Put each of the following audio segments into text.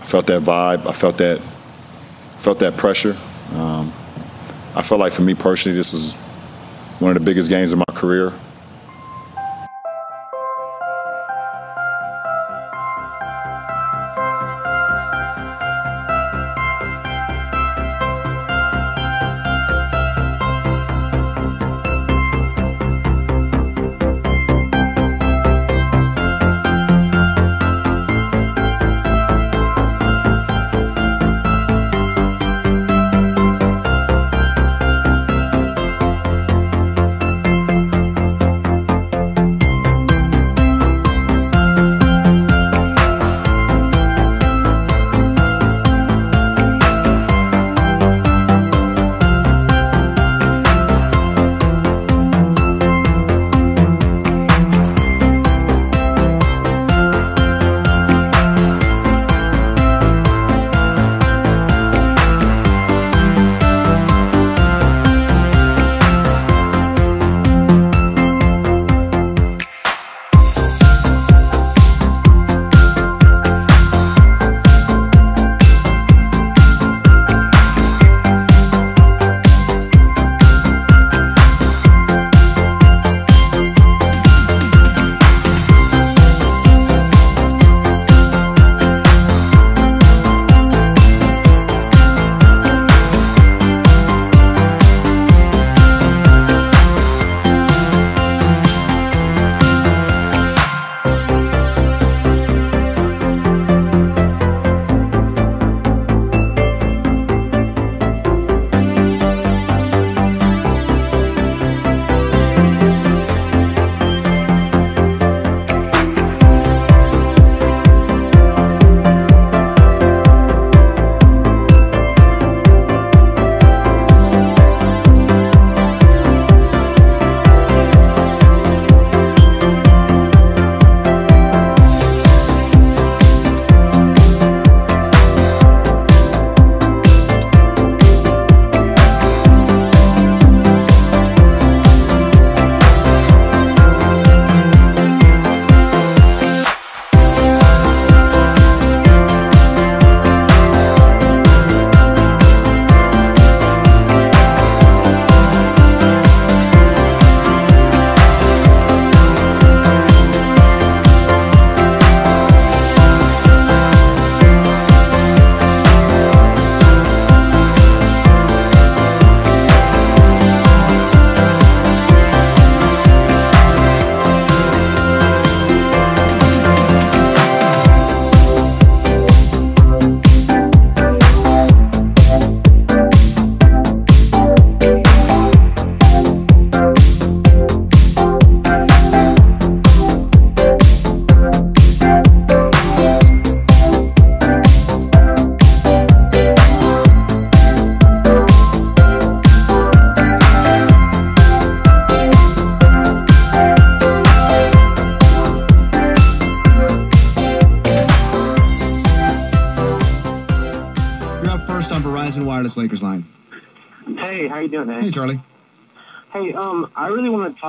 I felt that vibe. I felt that felt that pressure. Um, I felt like for me personally, this was one of the biggest games of my career.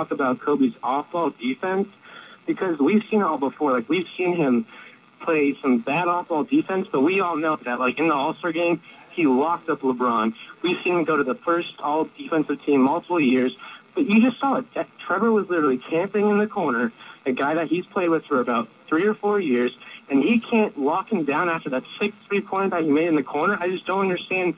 Talk about Kobe's off-ball defense because we've seen it all before. Like we've seen him play some bad off-ball defense, but we all know that, like in the All-Star game, he locked up LeBron. We've seen him go to the first All-Defensive team multiple years, but you just saw it. Trevor was literally camping in the corner, a guy that he's played with for about three or four years, and he can't lock him down after that six three-pointer that he made in the corner. I just don't understand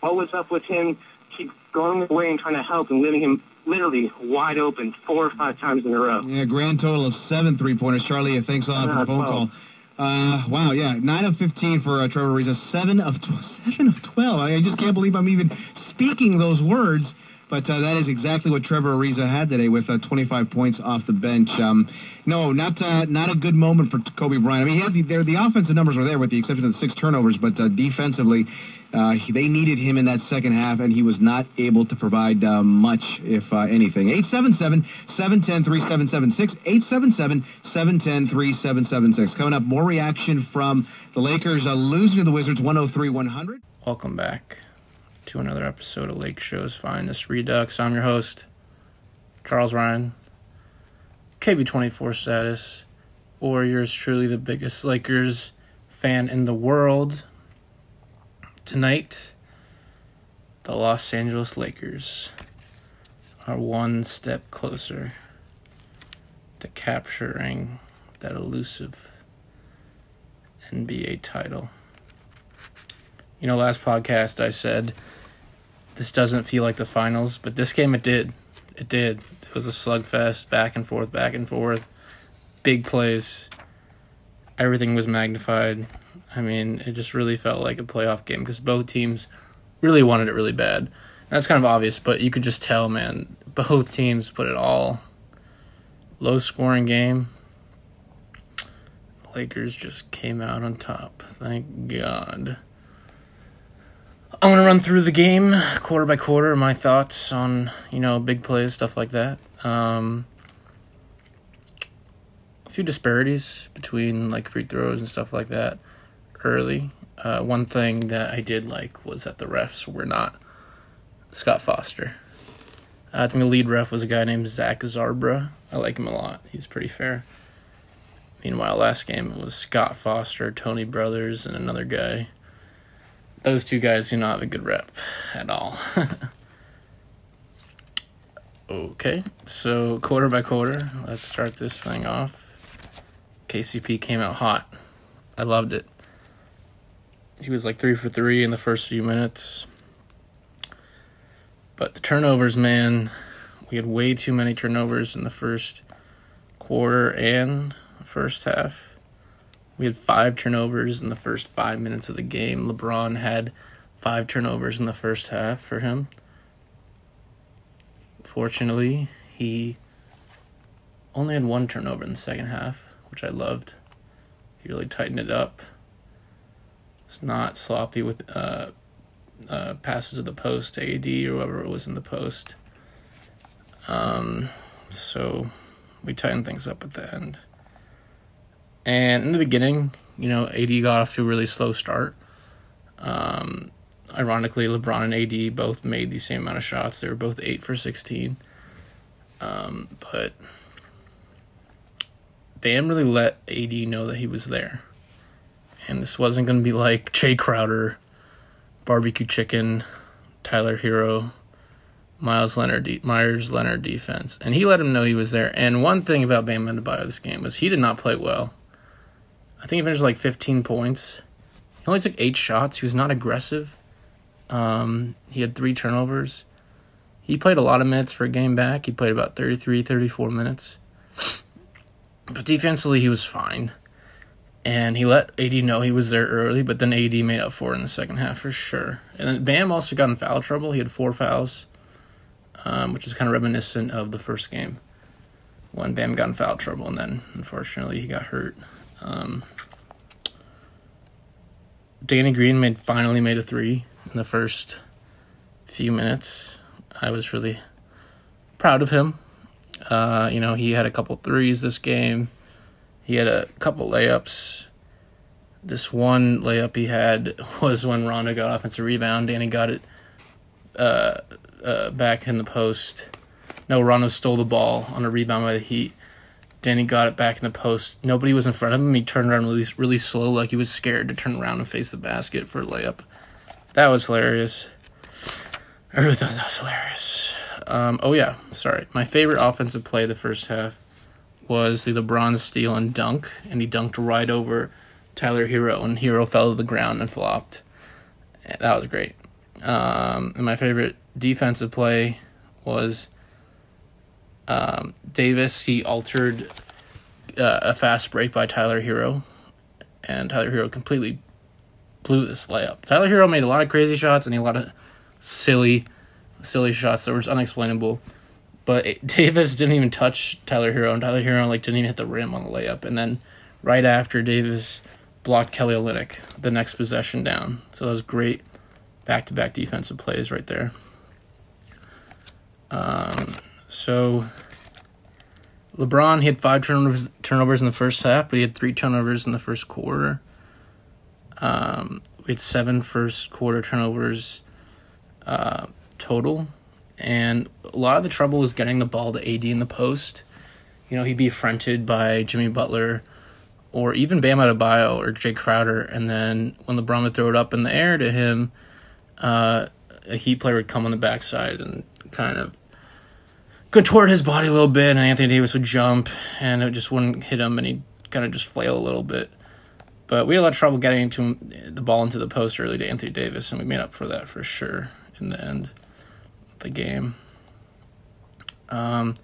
what was up with him. Keep going away and trying to help and leaving him literally wide open four or five times in a row. Yeah, grand total of seven three-pointers. Charlie, thanks a lot for the phone call. Uh, wow, yeah, nine of fifteen for uh, Trevor Ariza, seven of tw- seven of twelve. I, I just can't believe I'm even speaking those words. But uh, that is exactly what Trevor Ariza had today with uh, 25 points off the bench. Um, no, not uh, not a good moment for Kobe Bryant. I mean, he had the, the offensive numbers were there with the exception of the six turnovers, but uh, defensively, uh, they needed him in that second half, and he was not able to provide uh, much, if uh, anything. 877-710-3776, 877-710-3776. Coming up, more reaction from the Lakers uh, losing to the Wizards 103-100. Welcome back to another episode of Lakeshow's Finest Redux. I'm your host, Charles Ryan, KB24 status, or yours truly, the biggest Lakers fan in the world. Tonight, the Los Angeles Lakers are one step closer to capturing that elusive NBA title. You know, last podcast I said this doesn't feel like the finals, but this game it did. It did. It was a slugfest, back and forth, back and forth. Big plays. Everything was magnified. I mean, it just really felt like a playoff game because both teams really wanted it really bad. That's kind of obvious, but you could just tell, man, both teams put it all. Low scoring game. Lakers just came out on top. Thank God. I'm gonna run through the game quarter by quarter. My thoughts on you know big plays, stuff like that. Um, a few disparities between like free throws and stuff like that early. Uh, one thing that I did like was that the refs were not Scott Foster. I think the lead ref was a guy named Zach Zarba. I like him a lot. He's pretty fair. Meanwhile, last game it was Scott Foster, Tony Brothers, and another guy. Those two guys do not have a good rep at all. okay, so quarter by quarter, let's start this thing off. KCP came out hot. I loved it. He was like three for three in the first few minutes. But the turnovers, man, we had way too many turnovers in the first quarter and first half. We had five turnovers in the first five minutes of the game. LeBron had five turnovers in the first half for him. Fortunately, he only had one turnover in the second half, which I loved. He really tightened it up. It's not sloppy with uh, uh, passes of the post AD or whoever it was in the post. Um, so we tightened things up at the end. And in the beginning, you know, AD got off to a really slow start. Um, ironically, LeBron and AD both made the same amount of shots. They were both 8 for 16. Um, but Bam really let AD know that he was there. And this wasn't going to be like Jae Crowder, barbecue chicken, Tyler Herro, Miles Leonard, Meyers Leonard defense. And he let him know he was there. And one thing about Bam Adebayo this game was he did not play well. I think he finished like 15 points. He only took eight shots. He was not aggressive. Um, he had three turnovers. He played a lot of minutes for a game back. He played about 33, 34 minutes. But defensively, he was fine. And he let AD know he was there early, but then AD made up for it in the second half for sure. And then Bam also got in foul trouble. He had four fouls, um, which is kind of reminiscent of the first game when Bam got in foul trouble, and then unfortunately he got hurt. Um, Danny Green made finally made a three in the first few minutes. I was really proud of him. Uh, you know, he had a couple threes this game. He had a couple layups. This one layup he had was when Rondo got offensive rebound. Danny got it uh, uh, back in the post. No, Rondo stole the ball on a rebound by the Heat. Danny got it back in the post. Nobody was in front of him. He turned around really, really slow, like he was scared to turn around and face the basket for a layup. That was hilarious. I really thought that was hilarious. Um, oh yeah, sorry. My favorite offensive play the first half was the LeBron steal and dunk, and he dunked right over Tyler Herro, and Herro fell to the ground and flopped. That was great. Um, and my favorite defensive play was um, Davis. He altered uh, a fast break by Tyler Herro, and Tyler Herro completely blew this layup. Tyler Herro made a lot of crazy shots and a lot of silly, silly shots that were unexplainable. But it, Davis didn't even touch Tyler Herro, and Tyler Herro like didn't even hit the rim on the layup. And then right after Davis blocked Kelly Olynyk the next possession down. So that was great back to back defensive plays right there. Um, so LeBron he had five turnovers turnovers in the first half, but he had three turnovers in the first quarter. Um, we had seven first quarter turnovers uh, total, and a lot of the trouble was getting the ball to AD in the post. You know, he'd be fronted by Jimmy Butler or even Bam Adebayo or Jae Crowder, and then when LeBron would throw it up in the air to him, uh, a Heat player would come on the backside and kind of contort his body a little bit, and Anthony Davis would jump, and it just wouldn't hit him, and he'd kind of just flail a little bit. But we had a lot of trouble getting to the ball into the post early to Anthony Davis, and we made up for that for sure in the end the game. Um,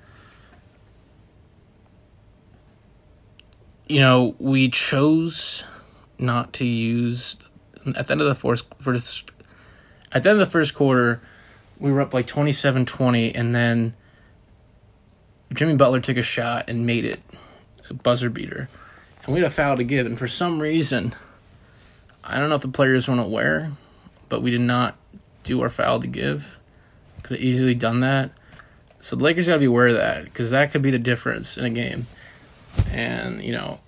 you know, we chose not to use at the end of the first, first at the end of the first quarter, we were up like 27-20 and then Jimmy Butler took a shot and made it a buzzer beater. And we had a foul to give and for some reason I don't know if the players weren't aware, but we did not do our foul to give. Could have easily done that. So the Lakers got to be aware of that because that could be the difference in a game. And, you know,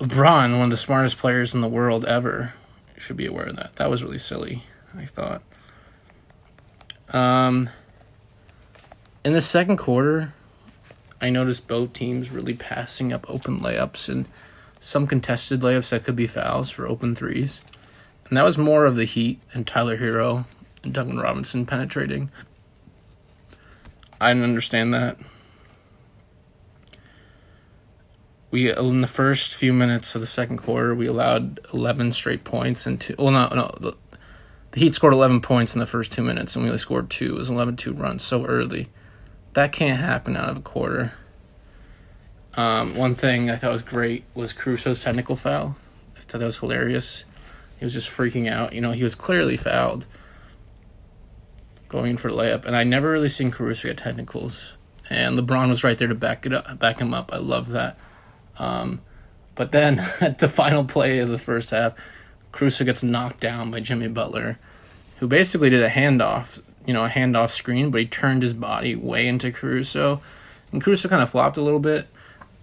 LeBron, one of the smartest players in the world ever, should be aware of that. That was really silly, I thought. Um, in the second quarter, I noticed both teams really passing up open layups and some contested layups that could be fouls for open threes. And that was more of the Heat and Tyler Herro and Duncan Robinson penetrating. I didn't understand that. We in the first few minutes of the second quarter, we allowed 11 straight points and two. Well, no, no. The, the Heat scored 11 points in the first two minutes, and we only scored two. It was an 11-2 run so early. That can't happen out of a quarter. Um, one thing I thought was great was Caruso's technical foul. I thought that was hilarious. He was just freaking out. You know, he was clearly fouled going for the layup, and I never really seen Caruso get technicals. And LeBron was right there to back it up, back him up. I love that. Um, but then at the final play of the first half, Caruso gets knocked down by Jimmy Butler, who basically did a handoff, you know, a handoff screen, but he turned his body way into Caruso, and Caruso kind of flopped a little bit,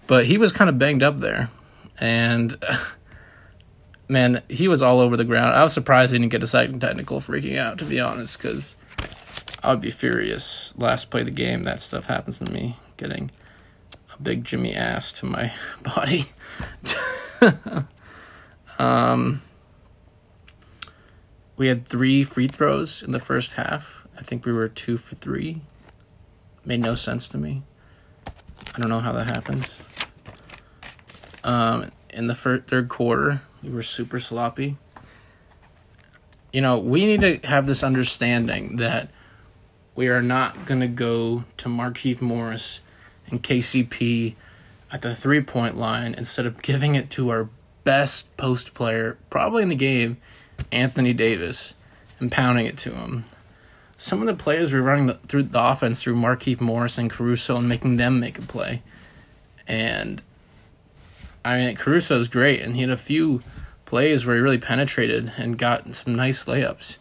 but he was kind of banged up there, and. Man, he was all over the ground. I was surprised he didn't get a second technical freaking out, to be honest, because I would be furious. Last play of the game, that stuff happens to me. Getting a big Jimmy ass to my body. um, we had three free throws in the first half. I think we were two for three. Made no sense to me. I don't know how that happens. Um, in the first, third quarter, we were super sloppy. You know, we need to have this understanding that we are not going to go to Markieff Morris and KCP at the three point line instead of giving it to our best post player, probably in the game, Anthony Davis, and pounding it to him. Some of the players were running the, through the offense through Markieff Morris and Caruso and making them make a play. And I mean, Caruso is great, and he had a few plays where he really penetrated and got some nice layups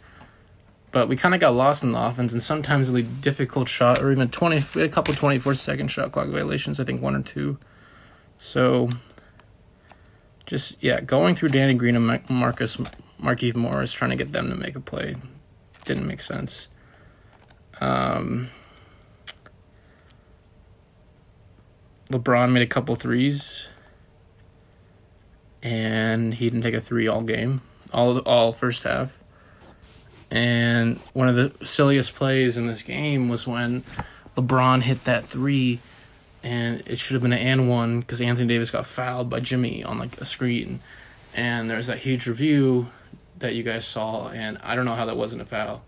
but we kind of got lost in the offense and sometimes really difficult shot or even 20 we had a couple 24 second shot clock violations i think one or two. So just yeah going through danny green and marcus markieff morris trying to get them to make a play didn't make sense. Um, lebron made a couple threes and he didn't take a three all game all all first half and one of the silliest plays in this game was when LeBron hit that three, and it should have been an and one because Anthony Davis got fouled by Jimmy on like a screen, and there's that huge review that you guys saw, and I don't know how that wasn't a foul.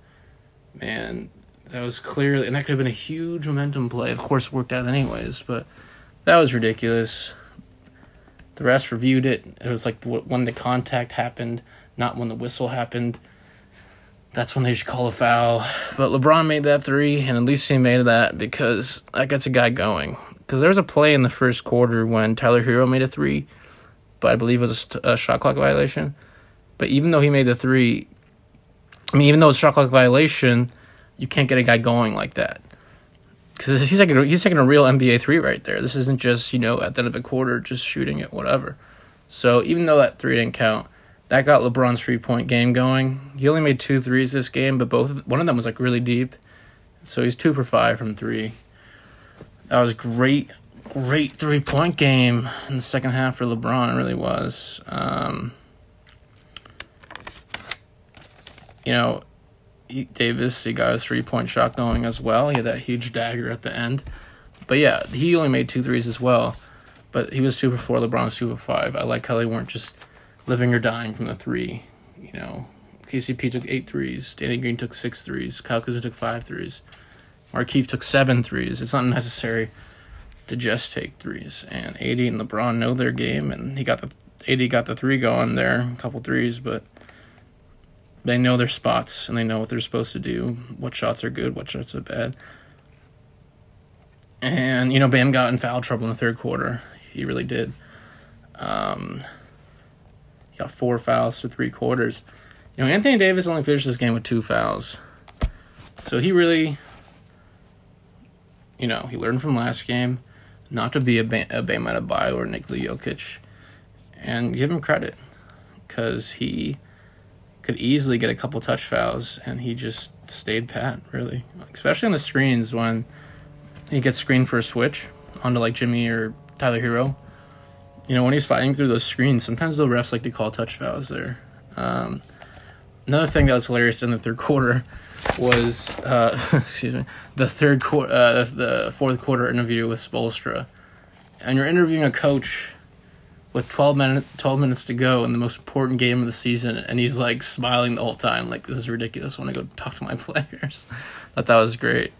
Man, that was clearly, and that could have been a huge momentum play. Of course, worked out anyways, but that was ridiculous. The rest reviewed it. It was like when the contact happened, not when the whistle happened that's when they should call a foul. But LeBron made that three, and at least he made that because that gets a guy going. Because there was a play in the first quarter when Tyler Herro made a three, but I believe it was a, a shot clock violation. But even though he made the three, I mean, even though it's shot clock violation, you can't get a guy going like that. Because he's taking, he's taking a real NBA three right there. This isn't just, you know, at the end of a quarter, just shooting it, whatever. So even though that three didn't count, that got LeBron's three point game going. He only made two threes this game, but both one of them was like really deep. So he's two for five from three. That was great great three point game in the second half for LeBron. It really was. Um, you know, Davis, he got his three point shot going as well. He had that huge dagger at the end. But yeah, he only made two threes as well. But he was two for four. LeBron was two for five. I like how they weren't just living or dying from the three. You know, KCP took eight threes. Danny Green took six threes. Kyle Kuzma took five threes. Markieff took seven threes. It's not necessary to just take threes. And AD and LeBron know their game, and he got the AD got the three going there, a couple threes, but they know their spots and they know what they're supposed to do, what shots are good, what shots are bad. And you know, Bam got in foul trouble in the third quarter. He really did. Um, he got four fouls for three quarters. You know, Anthony Davis only finished this game with two fouls, so he really, you know, he learned from last game not to be a, Bam, a Bam Adebayo or Nikola Jokic, and give him credit because he could easily get a couple touch fouls, and he just stayed pat, really. Especially on the screens when he gets screened for a switch onto like Jimmy or Tyler Herro. You know, when he's fighting through those screens, sometimes the refs like to call touch fouls there. Um, another thing that was hilarious in the third quarter was, uh, excuse me, the third quarter, uh, the fourth quarter interview with Spoelstra, and you're interviewing a coach with 12 minutes 12 minutes to go in the most important game of the season and he's like smiling the whole time like this is ridiculous. I want to go talk to my players. Thought that was great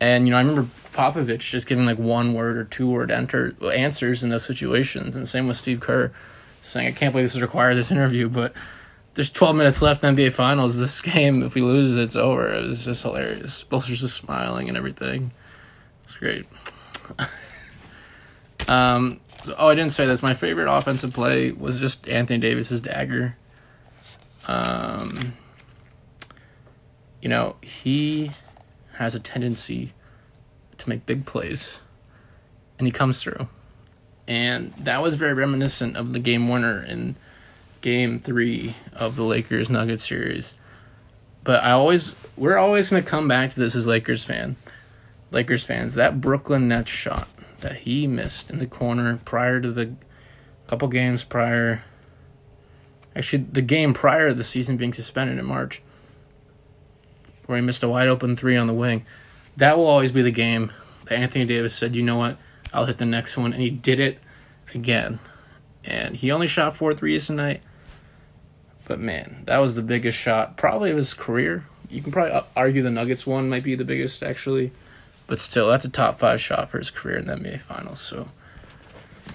and you know I remember Popovich just giving like one word or two word enter answers in those situations. And same with Steve Kerr saying I can't believe this is required this interview but there's 12 minutes left in NBA Finals. This game if we lose it's over. It was just hilarious. Spoelstra's just smiling and everything. It's great. Um oh, I didn't say this. My favorite offensive play was just Anthony Davis's dagger. Um, you know, he has a tendency to make big plays, and he comes through. And that was very reminiscent of the game winner in game three of the Lakers Nuggets series. But I always, we're always going to come back to this as Lakers fan. Lakers fans, that Brooklyn Nets shot that he missed in the corner prior to the couple games prior. Actually, the game prior to the season being suspended in March, where he missed a wide open three on the wing. That will always be the game that Anthony Davis said, you know what, I'll hit the next one. And he did it again. And he only shot four threes tonight. But man, that was the biggest shot probably of his career. You can probably argue the Nuggets one might be the biggest, actually. But still, that's a top five shot for his career in the NBA Finals. So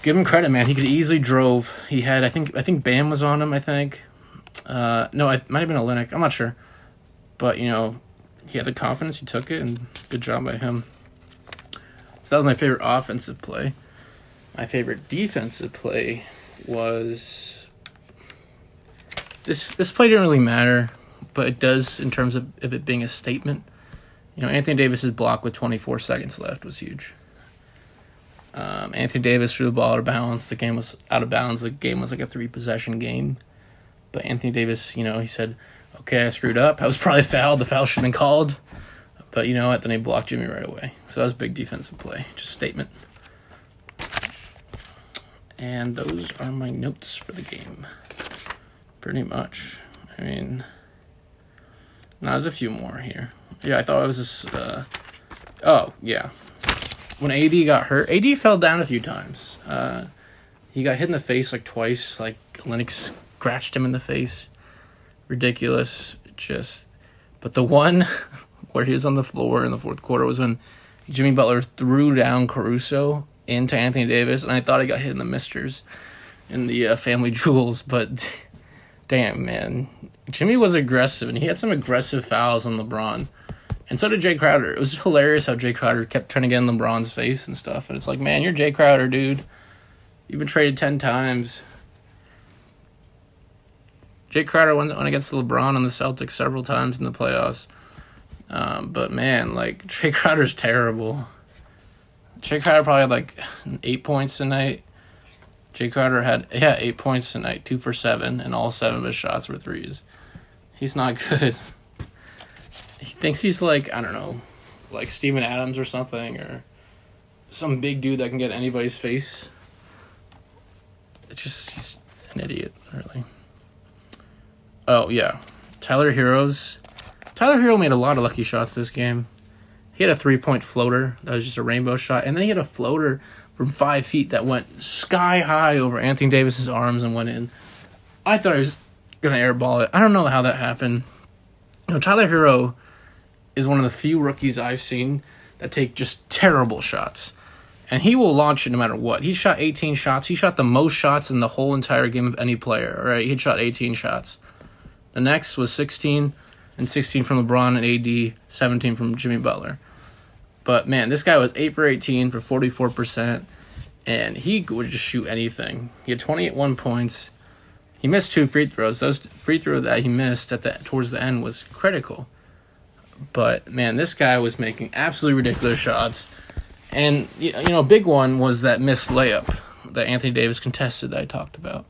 give him credit, man. He could easily drove. He had, I think, I think Bam was on him. I think. Uh, no, it might have been a Olynyk. I'm not sure, but you know, he had the confidence. He took it, and good job by him. So that was my favorite offensive play. My favorite defensive play was this. This play didn't really matter, but it does in terms of, of it being a statement. You know, Anthony Davis's block with 24 seconds left was huge. Um, Anthony Davis threw the ball out of bounds. The game was out of bounds. The game was like a three possession game. But Anthony Davis, you know, he said, okay, I screwed up. I was probably fouled. The foul should have been called. But you know what? Then he blocked Jimmy right away. So that was a big defensive play. Just statement. And those are my notes for the game. Pretty much. I mean, now there's a few more here. Yeah, I thought it was just. Uh, oh yeah, when AD got hurt, AD fell down a few times. Uh, he got hit in the face like twice. Like Lennox scratched him in the face. Ridiculous. Just, but the one where he was on the floor in the fourth quarter was when Jimmy Butler threw down Caruso into Anthony Davis, and I thought he got hit in the misters in the uh, family jewels, but damn man, Jimmy was aggressive, and he had some aggressive fouls on LeBron. And so did Jae Crowder. It was hilarious how Jae Crowder kept trying to get in LeBron's face and stuff. And it's like, man, you're Jae Crowder, dude. You've been traded 10 times. Jae Crowder went, went against LeBron on the Celtics several times in the playoffs. Um, but man, like, Jae Crowder's terrible. Jae Crowder probably had like eight points tonight. Jae Crowder had, yeah, eight points tonight, two for seven, and all seven of his shots were threes. He's not good he thinks he's like I don't know, like Steven Adams or something, or some big dude that can get anybody's face. It's just he's an idiot, really. Oh yeah, Tyler Herro's. Tyler Herro made a lot of lucky shots this game. He had a three point floater that was just a rainbow shot, and then he had a floater from five feet that went sky high over Anthony Davis's arms and went in. I thought he was gonna airball it. I don't know how that happened. You know, Tyler Herro is one of the few rookies I've seen that take just terrible shots. And he will launch it no matter what. He shot 18 shots. He shot the most shots in the whole entire game of any player, right? He shot 18 shots. The next was 16, and 16 from LeBron and AD, 17 from Jimmy Butler. But man, this guy was 8 for 18 for 44%, and he would just shoot anything. He had 28 one points. He missed two free throws. Those free throw that he missed at the towards the end was critical. But man, this guy was making absolutely ridiculous shots. And you know, big one was that missed layup that Anthony Davis contested that I talked about.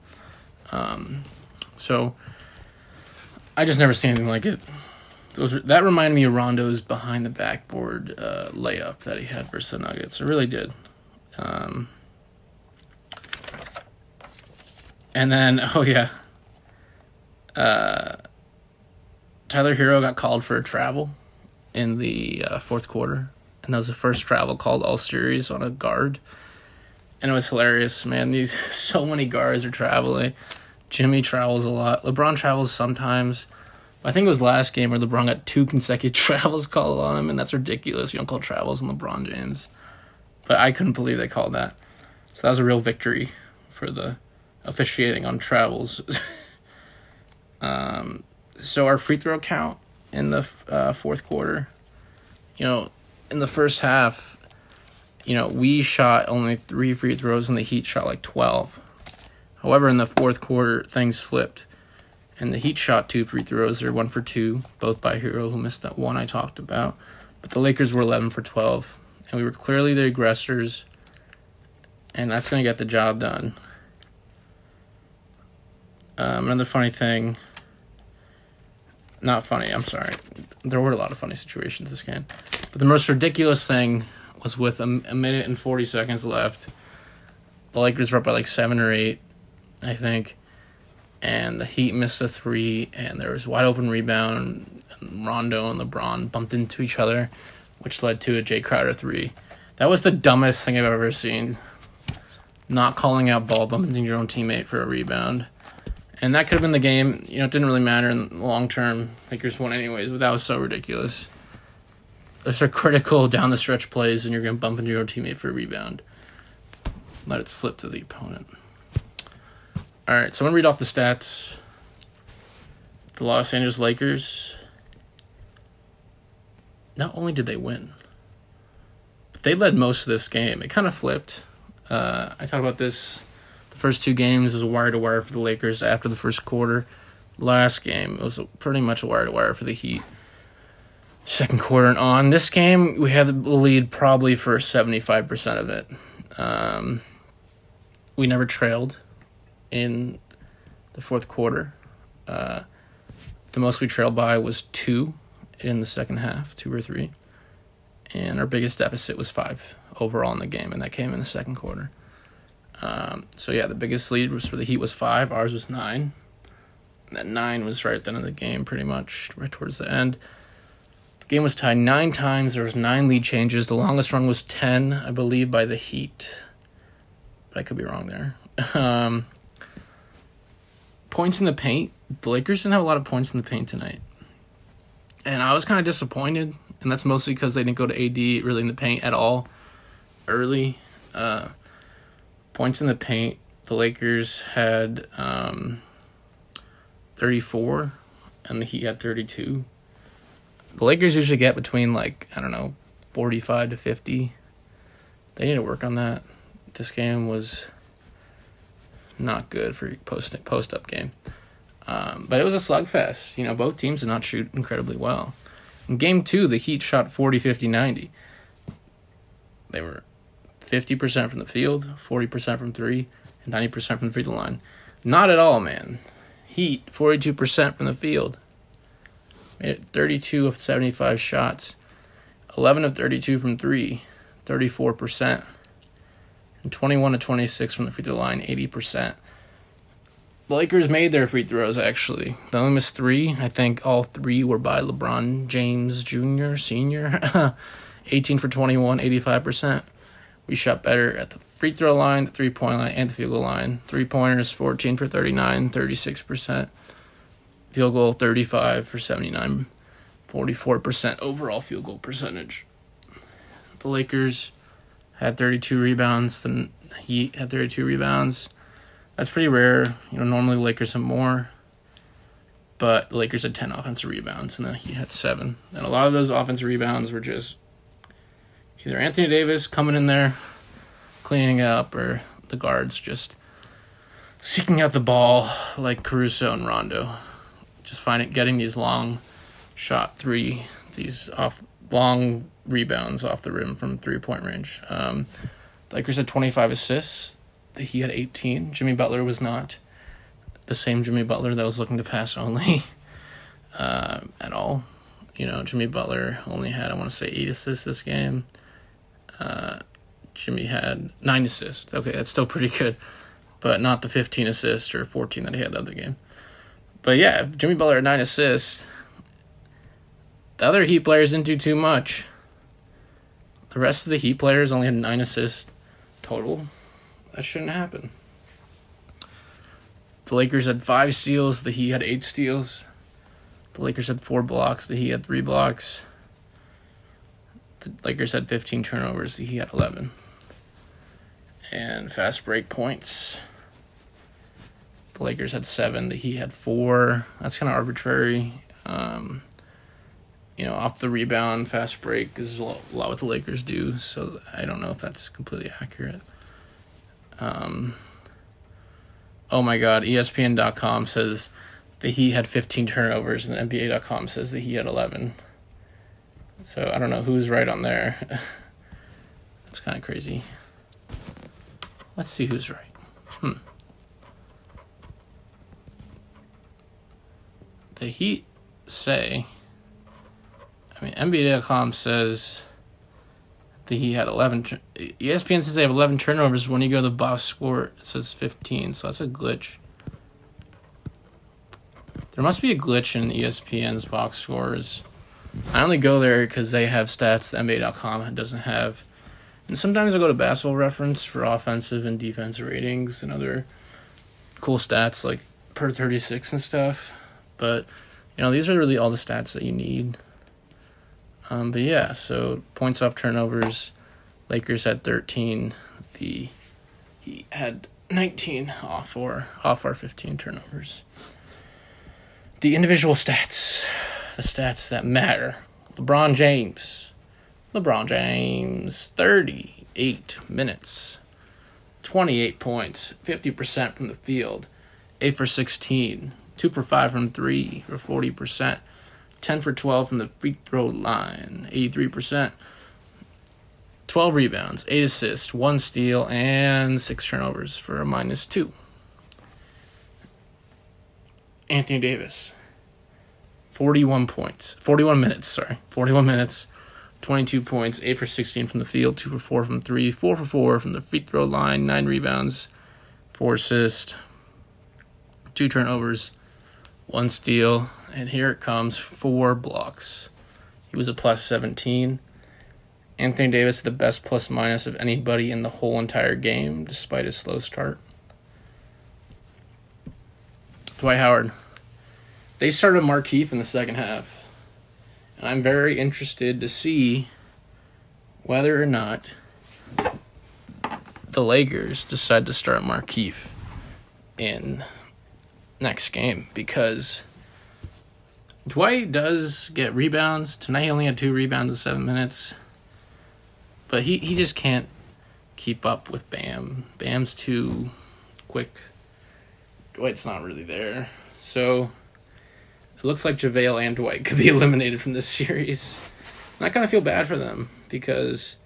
Um, so I just never seen anything like it. Those that reminded me of Rondo's behind the backboard uh, layup that he had versus the Nuggets. It really did. Um, and then, oh yeah, uh, Tyler Herro got called for a travel in the uh, fourth quarter, and that was the first travel called all series on a guard, and it was hilarious, man. These so many guards are traveling. Jimmy travels a lot. LeBron travels sometimes. I think it was last game where LeBron got two consecutive travels called on him, and that's ridiculous. You don't call travels on LeBron James. But I couldn't believe they called that. So that was a real victory for the officiating on travels. um, so our free throw count in the uh, fourth quarter, you know, in the first half, you know, we shot only three free throws and the Heat shot like 12. However, in the fourth quarter, things flipped. And the Heat shot two free throws. They're one for two, both by Herro, who missed that one I talked about. But the Lakers were 11 for 12. And we were clearly the aggressors. And that's going to get the job done. Um, another funny thing. Not funny, I'm sorry. There were a lot of funny situations this game. But the most ridiculous thing was with a, a minute and 40 seconds left. The Lakers were up by like seven or eight, I think. And the Heat missed a three, and there was wide open rebound. And Rondo and LeBron bumped into each other, which led to a Jae Crowder three. That was the dumbest thing I've ever seen. Not calling out ball bumping your own teammate for a rebound and that could have been the game. You know, it didn't really matter in the long term. Lakers won anyways, but that was so ridiculous. Those are critical down the stretch plays, and you're going to bump into your own teammate for a rebound. Let it slip to the opponent. All right, so I'm to read off the stats. The Los Angeles Lakers, not only did they win, but they led most of this game. It kind of flipped. Uh, I talked about this The First two games was wire to wire for the Lakers after the first quarter. Last game it was pretty much a wire to wire for the Heat. Second quarter and on. This game we had the lead probably for seventy five percent of it. Um, we never trailed in the fourth quarter. Uh, the most we trailed by was two in the second half, two or three. And our biggest deficit was five overall in the game, and that came in the second quarter. Um, so yeah, the biggest lead was for the Heat was five. Ours was nine. And that nine was right at the end of the game, pretty much right towards the end. The game was tied nine times. There was nine lead changes. The longest run was ten, I believe, by the Heat. But I could be wrong there. Um, points in the paint. The Lakers didn't have a lot of points in the paint tonight, and I was kind of disappointed. And that's mostly because they didn't go to AD really in the paint at all early. Uh, Points in the paint, the Lakers had um, 34 and the Heat had 32. The Lakers usually get between like, I don't know, 45 to 50. They need to work on that. This game was not good for post post up game. Um, but it was a slugfest. You know, both teams did not shoot incredibly well. In game two, the Heat shot 40, 50, 90. They were 50% from the field, 40% from three, and 90% from the free throw line. Not at all, man. Heat, 42% from the field. Made it 32 of 75 shots. 11 of 32 from three. 34%. And 21 to 26 from the free throw line, 80%. The Lakers made their free throws, actually. They only missed three. I think all three were by LeBron James Jr., Sr. 18 for 21, 85%. We shot better at the free throw line, the three point line, and the field goal line. Three pointers, 14 for 39, 36%. Field goal, 35 for 79, 44% overall field goal percentage. The Lakers had 32 rebounds. The Heat had 32 rebounds. That's pretty rare. You know, normally Lakers have more. But the Lakers had 10 offensive rebounds, and the Heat had seven. And a lot of those offensive rebounds were just either Anthony Davis coming in there, cleaning up, or the guards just seeking out the ball like Caruso and Rondo. Just finding getting these long shot three, these off long rebounds off the rim from three point range. Um, Lakers had 25 assists. He had 18. Jimmy Butler was not the same Jimmy Butler that was looking to pass only uh, at all. You know, Jimmy Butler only had, I want to say, eight assists this game. Uh, Jimmy had nine assists. Okay, that's still pretty good, but not the 15 assists or 14 that he had the other game. But yeah, Jimmy Butler had nine assists. The other Heat players didn't do too much. The rest of the Heat players only had nine assists total. That shouldn't happen. The Lakers had five steals. The Heat had eight steals. The Lakers had four blocks. The Heat had three blocks. The Lakers had 15 turnovers. The Heat had 11. And fast break points. The Lakers had seven. The Heat had four. That's kind of arbitrary. Um, you know, off the rebound, fast break is a lot what the Lakers do. So I don't know if that's completely accurate. Um, oh my God, ESPN.com says that he had 15 turnovers, and NBA.com says that he had 11. So I don't know who's right on there. That's kind of crazy. Let's see who's right. Hmm. The Heat say, I mean, NBA.com says that he had 11. ESPN says they have 11 turnovers. When you go to the box score, it says 15. So that's a glitch. There must be a glitch in ESPN's box scores. I only go there because they have stats that NBA.com doesn't have. And sometimes I go to Basketball Reference for offensive and defensive ratings and other cool stats like per 36 and stuff. But, you know, these are really all the stats that you need. Um, but yeah, so points off turnovers, Lakers had 13. The he had 19 off or off our 15 turnovers. The individual stats, the stats that matter. LeBron James. LeBron James, 38 minutes, 28 points, 50% from the field, 8 for 16, 2 for 5 from 3 for 40%, 10 for 12 from the free throw line, 83%, 12 rebounds, 8 assists, 1 steal, and 6 turnovers for a minus 2. Anthony Davis, 41 points, 41 minutes, sorry, 41 minutes, 22 points, 8 for 16 from the field, 2 for 4 from 3, 4 for 4 from the free throw line, 9 rebounds, 4 assists, 2 turnovers, 1 steal, and here it comes 4 blocks. He was a plus 17. Anthony Davis the best plus minus of anybody in the whole entire game, despite his slow start. Dwight Howard. They started Markieff in the second half. And I'm very interested to see whether or not the Lakers decide to start Markieff in next game because Dwight does get rebounds. Tonight he only had two rebounds in seven minutes. But he, he just can't keep up with Bam. Bam's too quick. Dwight's not really there. So it looks like JaVale and Dwight could be eliminated from this series. And I kind of feel bad for them because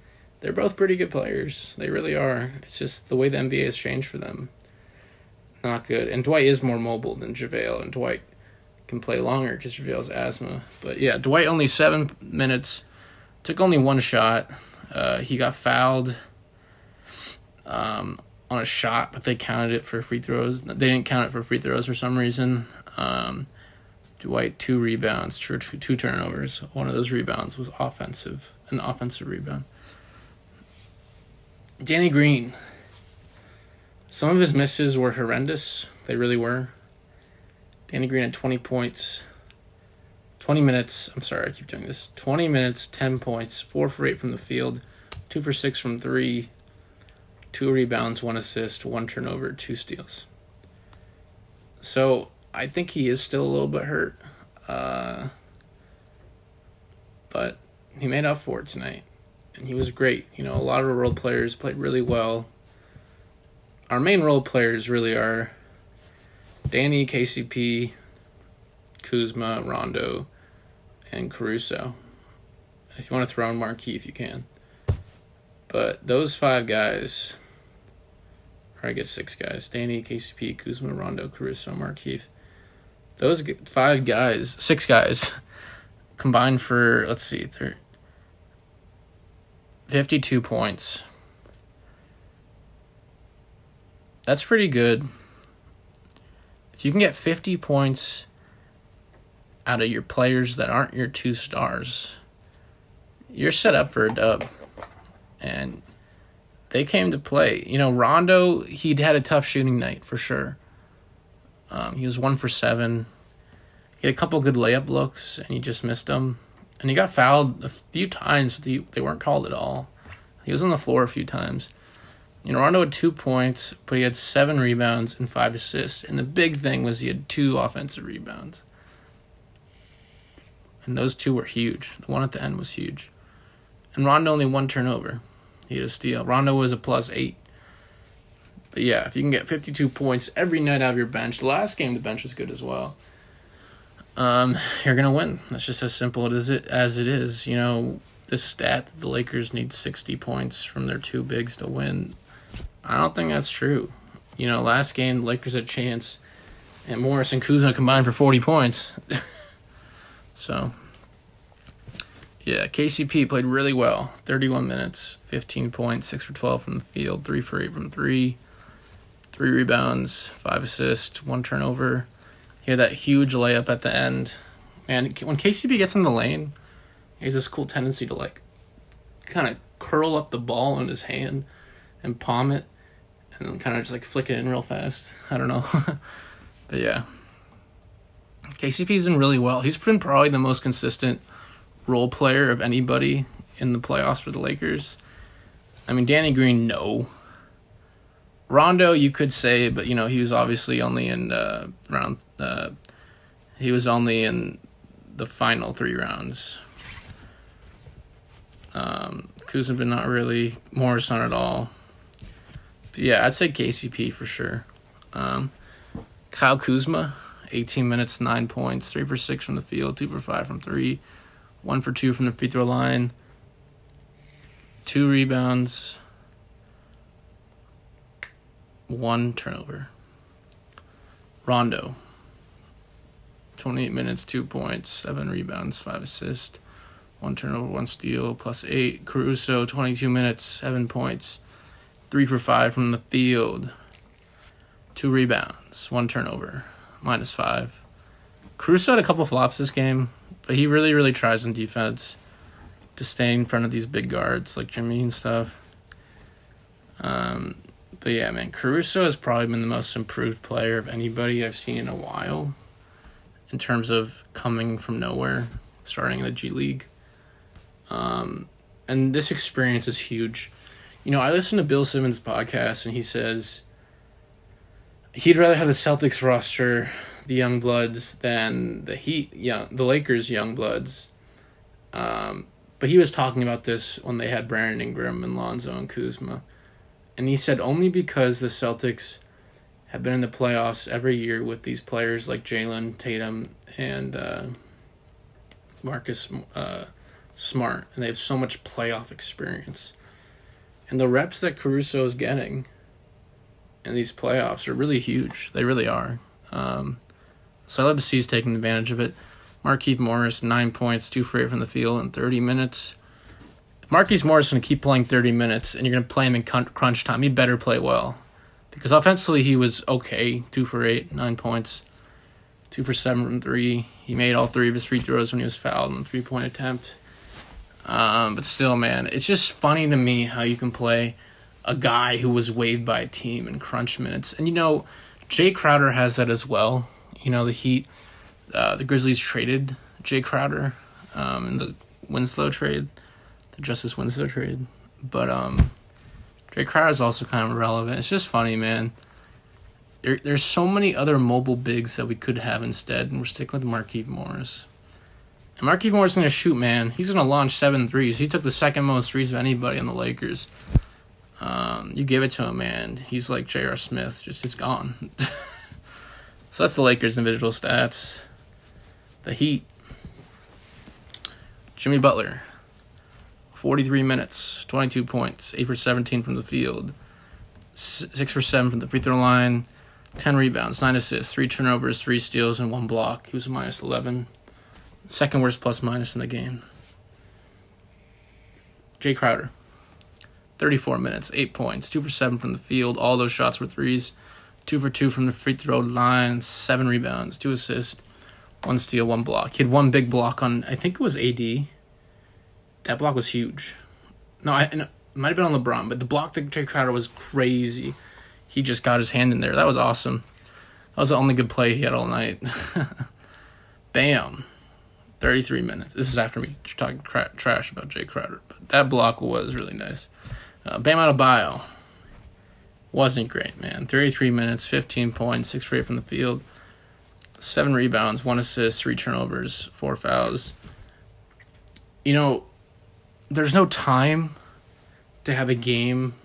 they're both pretty good players. They really are. It's just the way the NBA has changed for them. Not good. And Dwight is more mobile than JaVale, and Dwight can play longer because JaVale's asthma. But yeah, Dwight only seven minutes, took only one shot. Uh, he got fouled um, on a shot, but they counted it for free throws. They didn't count it for free throws for some reason. Um, Dwight two rebounds, two, two turnovers. One of those rebounds was offensive, an offensive rebound. Danny Green. Some of his misses were horrendous. They really were. Danny Green had 20 points, 20 minutes. I'm sorry, I keep doing this. 20 minutes, 10 points, 4 for 8 from the field, 2 for 6 from 3, 2 rebounds, 1 assist, 1 turnover, 2 steals. So I think he is still a little bit hurt. Uh, but he made up for it tonight. And he was great. You know, a lot of role players played really well. Our main role players really are Danny, KCP, Kuzma, Rondo, and Caruso. If you want to throw in Markieff, you can. But those five guys, or I guess six guys Danny, KCP, Kuzma, Rondo, Caruso, Markieff. Those five guys, six guys, combined for, let's see, they're 52 points. That's pretty good. You can get 50 points out of your players that aren't your two stars, you're set up for a dub. And they came to play. You know, Rondo, he'd had a tough shooting night for sure. Um, he was one for seven. He had a couple good layup looks, and he just missed them. And he got fouled a few times, they weren't called at all. He was on the floor a few times. You know, Rondo had two points, but he had seven rebounds and five assists. And the big thing was he had two offensive rebounds. And those two were huge. The one at the end was huge. And Rondo only one turnover. He had a steal. Rondo was a plus eight. But yeah, if you can get 52 points every night out of your bench, the last game the bench was good as well. Um, you're gonna win. That's just as simple as it as it is. You know, this stat that the Lakers need 60 points from their two bigs to win. I don't think that's true. You know, last game Lakers had a chance, and Morris and Kuzma combined for 40 points. so, yeah, KCP played really well. 31 minutes, 15 points, 6 for 12 from the field, 3 for 8 from 3 three rebounds, five assists, one turnover. He had that huge layup at the end. And when KCP gets in the lane, he has this cool tendency to like kind of curl up the ball in his hand and palm it and then kind of just like flick it in real fast. I don't know. but yeah. KCP's been really well. He's been probably the most consistent role player of anybody in the playoffs for the Lakers. I mean, Danny Green, no. Rondo, you could say, but you know he was obviously only in uh, round. Uh, he was only in the final three rounds. Um, Kuzma, but not really. Morris, not at all. Yeah, I'd say KCP for sure. Um, Kyle Kuzma, 18 minutes, 9 points, 3 for 6 from the field, 2 for 5 from 3, 1 for 2 from the free throw line, 2 rebounds, one turnover. Rondo, 28 minutes, two points, seven rebounds, five assists, one turnover, one steal, plus eight. Caruso, 22 minutes, seven points, three for five from the field, two rebounds, one turnover, minus five. Caruso had a couple flops this game, but he really, really tries on defense to stay in front of these big guards like Jimmy and stuff. Um, but yeah, man, Caruso has probably been the most improved player of anybody I've seen in a while in terms of coming from nowhere, starting in the G League. Um, and this experience is huge. You know, I listen to Bill Simmons' podcast, and he says he'd rather have the Celtics roster, the young bloods, than the Heat, young, the Lakers young bloods. Um, but he was talking about this when they had Brandon Ingram and Lonzo and Kuzma and he said only because the Celtics have been in the playoffs every year with these players like Jalen Tatum and uh, Marcus uh, Smart, and they have so much playoff experience. And the reps that Caruso is getting in these playoffs are really huge. They really are. Um, so I love to see he's taking advantage of it. Markieff Morris, nine points, two for eight from the field in 30 minutes. Markieff Morris is going to keep playing 30 minutes, and you're going to play him in crunch time. He better play well. Because offensively, he was okay. Two for eight, nine points. Two for seven from three. He made all three of his free throws when he was fouled on three point attempt. Um, but still, man, it's just funny to me how you can play a guy who was waived by a team in crunch minutes. And, you know, Jae Crowder has that as well. You know, the Heat, uh, the Grizzlies traded Jae Crowder um, in the Winslow trade, the Justice Winslow trade. But um, Jae Crowder is also kind of irrelevant. It's just funny, man. There, there's so many other mobile bigs that we could have instead, and we're sticking with Markieff Morris. And Markieff Morris is going to shoot, man. He's going to launch seven threes. He took the second most threes of anybody on the Lakers. Um, you give it to him, man. He's like J.R. Smith, just he's gone. so that's the Lakers' individual stats. The Heat. Jimmy Butler, 43 minutes, 22 points, 8 for 17 from the field, 6 for 7 from the free throw line, 10 rebounds, 9 assists, 3 turnovers, 3 steals, and 1 block. He was minus 11. Second worst plus minus in the game. Jae Crowder, 34 minutes, 8 points, 2 for 7 from the field. All those shots were threes. 2 for 2 from the free throw line, 7 rebounds, 2 assists, 1 steal, 1 block. He had one big block on, I think it was AD. That block was huge. No, I, it might have been on LeBron, but the block that Jae Crowder was crazy. He just got his hand in there. That was awesome. That was the only good play he had all night. Bam. 33 minutes. This is after me talking cra- trash about Jae Crowder, but that block was really nice. Uh, Bam Adebayo wasn't great, man. 33 minutes, 15 points, 6 for 8 from the field, 7 rebounds, 1 assist, 3 turnovers, 4 fouls. You know, there's no time to have a game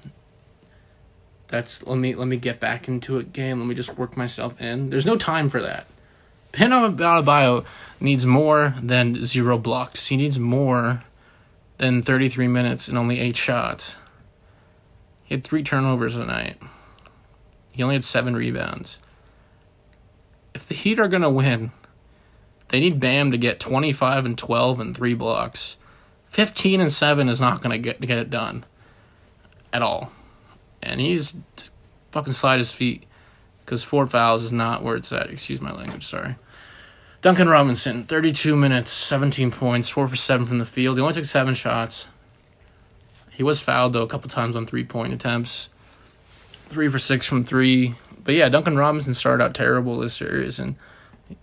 that's let me let me get back into a game, let me just work myself in. There's no time for that. Bam Adebayo needs more than zero blocks. He needs more than 33 minutes and only eight shots. He had three turnovers tonight. He only had seven rebounds. If the Heat are going to win, they need Bam to get 25 and 12 and three blocks. 15 and 7 is not going to get get it done at all. And he's fucking slide his feet because four fouls is not where it's at. Excuse my language, sorry. Duncan Robinson, 32 minutes, 17 points, 4 for 7 from the field. He only took 7 shots. He was fouled, though, a couple times on three point attempts. 3 for 6 from 3. But yeah, Duncan Robinson started out terrible this series, and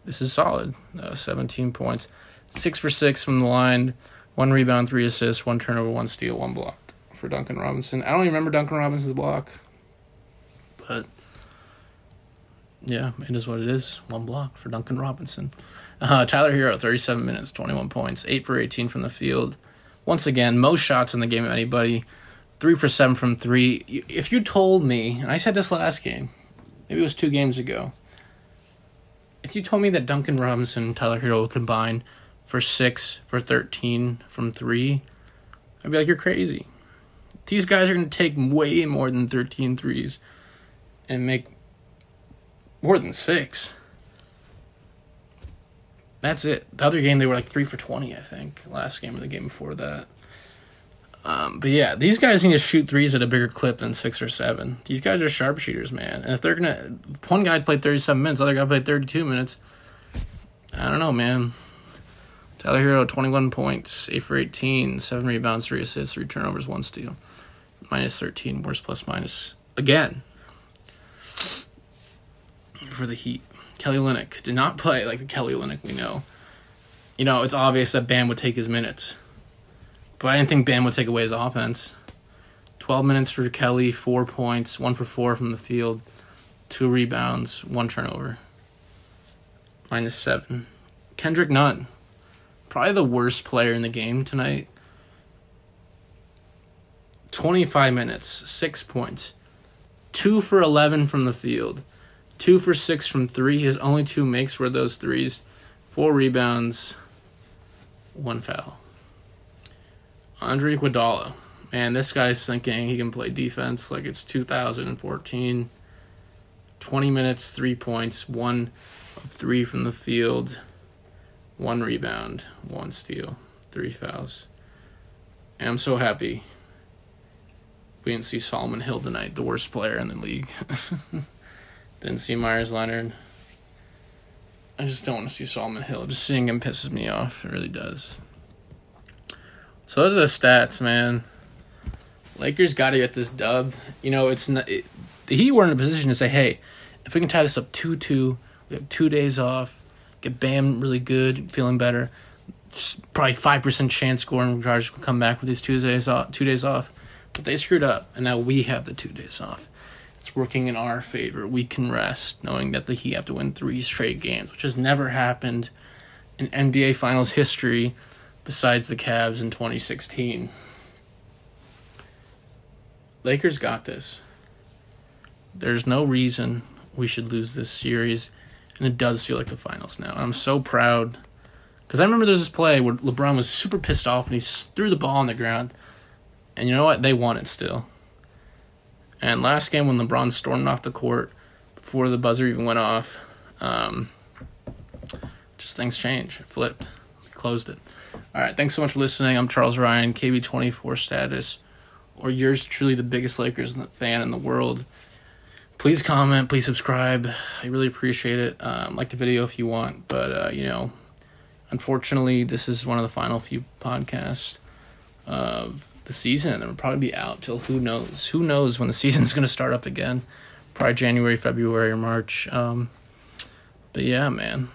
this is solid. Uh, 17 points. 6 for 6 from the line, 1 rebound, 3 assists, 1 turnover, 1 steal, 1 block for Duncan Robinson. I don't even remember Duncan Robinson's block, but yeah, it is what it is. One block for Duncan Robinson. Uh, Tyler Herro, 37 minutes, 21 points, 8 for 18 from the field. Once again, most shots in the game of anybody. 3 for 7 from 3. If you told me, and I said this last game, maybe it was two games ago, if you told me that Duncan Robinson and Tyler Herro would combine for 6 for 13 from 3, I'd be like, you're crazy. These guys are going to take way more than 13 threes and make more than six. That's it. The other game they were like three for twenty, I think. Last game or the game before that. Um, but yeah, these guys need to shoot threes at a bigger clip than six or seven. These guys are sharpshooters, man. And if they're gonna, one guy played thirty-seven minutes, other guy played thirty-two minutes. I don't know, man. Tyler Herro, twenty-one points, eight for 18, seven rebounds, three assists, three turnovers, one steal, minus thirteen, worst plus minus again for the Heat. Kelly Olynyk did not play like the Kelly Olynyk we know. You know, it's obvious that Bam would take his minutes. But I didn't think Bam would take away his offense. 12 minutes for Kelly, 4 points, 1 for 4 from the field, 2 rebounds, 1 turnover. Minus 7. Kendrick Nunn, probably the worst player in the game tonight. 25 minutes, 6 points, 2 for 11 from the field, Two for six from three. His only two makes were those threes. Four rebounds, one foul. Andre Iguodala. Man, this guy's thinking he can play defense like it's 2014. 20 minutes, three points, one of three from the field, one rebound, one steal, three fouls. And I'm so happy we didn't see Solomon Hill tonight, the worst player in the league. didn't see Meyers Leonard. I just don't want to see Solomon Hill. Just seeing him pisses me off. It really does. So those are the stats, man. Lakers got to get this dub. You know, it's not. It, the Heat were in a position to say, "Hey, if we can tie this up two-two, we have two days off, get Bam really good, feeling better. It's probably five percent chance scoring Chargers will come back with these two days off. Two days off, but they screwed up, and now we have the two days off. It's working in our favor. We can rest, knowing that the Heat have to win three straight games, which has never happened in NBA Finals history, besides the Cavs in 2016. Lakers got this. There's no reason we should lose this series, and it does feel like the finals now. I'm so proud because I remember there's this play where LeBron was super pissed off and he threw the ball on the ground, and you know what? They won it still. And last game when LeBron stormed off the court before the buzzer even went off, um, just things changed. It flipped, closed it. All right, thanks so much for listening. I'm Charles Ryan, KB24 status, or yours truly, the biggest Lakers fan in the world please comment, please subscribe. I really appreciate it. Um, like the video if you want, but uh, you know, unfortunately, this is one of the final few podcasts of the season, and it'll probably be out till who knows? Who knows when the season's going to start up again? Probably January, February, or March. Um, but yeah, man,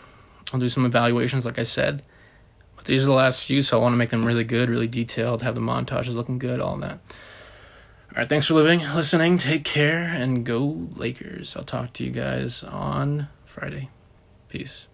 I'll do some evaluations, like I said. But these are the last few, so I want to make them really good, really detailed, have the montages looking good, all that. All right, thanks for living, listening. Take care and go Lakers. I'll talk to you guys on Friday. Peace.